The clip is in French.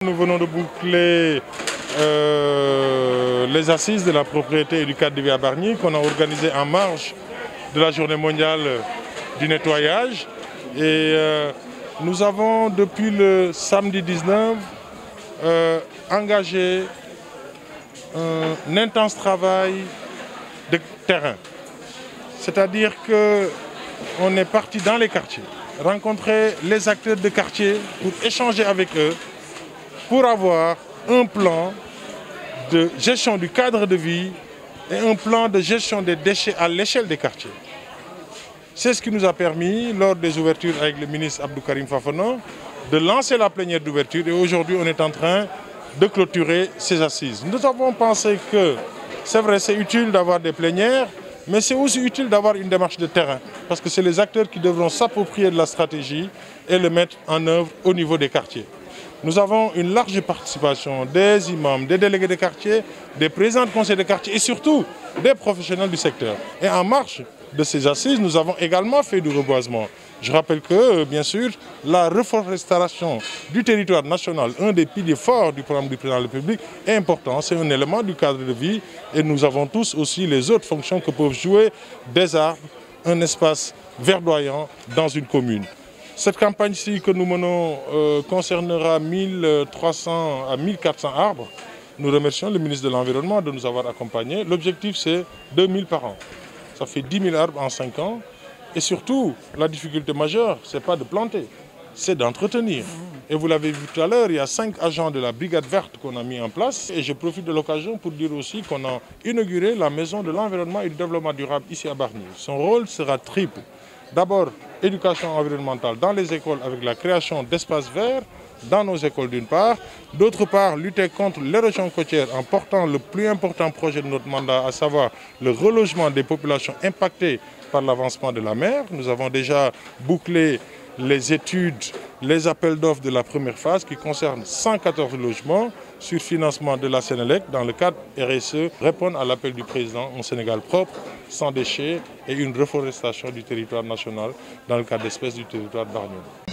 Nous venons de boucler euh, les assises de la propriété du cadre de vie à Bargny qu'on a organisé en marge de la journée mondiale du nettoyage. Et euh, nous avons depuis le samedi 19 euh, engagé un intense travail de terrain. C'est-à-dire qu'on est parti dans les quartiers, rencontrer les acteurs de quartier pour échanger avec eux, pour avoir un plan de gestion du cadre de vie et un plan de gestion des déchets à l'échelle des quartiers. C'est ce qui nous a permis, lors des ouvertures avec le ministre Abdou Karim Fafana, de lancer la plénière d'ouverture et aujourd'hui on est en train de clôturer ces assises. Nous avons pensé que c'est vrai, c'est utile d'avoir des plénières, mais c'est aussi utile d'avoir une démarche de terrain, parce que c'est les acteurs qui devront s'approprier de la stratégie et le mettre en œuvre au niveau des quartiers. Nous avons une large participation des imams, des délégués de quartier, des présidents de conseils de quartier et surtout des professionnels du secteur. Et en marche de ces assises, nous avons également fait du reboisement. Je rappelle que, bien sûr, la reforestation du territoire national, un des piliers forts du programme du président de la République, est important. C'est un élément du cadre de vie et nous avons tous aussi les autres fonctions que peuvent jouer des arbres, un espace verdoyant dans une commune. Cette campagne-ci que nous menons euh, concernera 1300 à 1400 arbres. Nous remercions le ministre de l'Environnement de nous avoir accompagnés. L'objectif, c'est 2000 par an. Ça fait 10 000 arbres en 5 ans. Et surtout, la difficulté majeure, ce n'est pas de planter, c'est d'entretenir. Et vous l'avez vu tout à l'heure, il y a 5 agents de la Brigade verte qu'on a mis en place. Et je profite de l'occasion pour dire aussi qu'on a inauguré la Maison de l'Environnement et du Développement durable ici à Barnier. Son rôle sera triple. D'abord, éducation environnementale dans les écoles avec la création d'espaces verts dans nos écoles d'une part. D'autre part, lutter contre l'érosion côtière en portant le plus important projet de notre mandat, à savoir le relogement des populations impactées par l'avancement de la mer. Nous avons déjà bouclé les études, les appels d'offres de la première phase qui concernent 114 logements sur financement de la Sénélec dans le cadre RSE, répondre à l'appel du président en Sénégal propre, sans déchets et une reforestation du territoire national dans le cadre d'espèces du territoire d'Arnion.